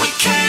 We can't.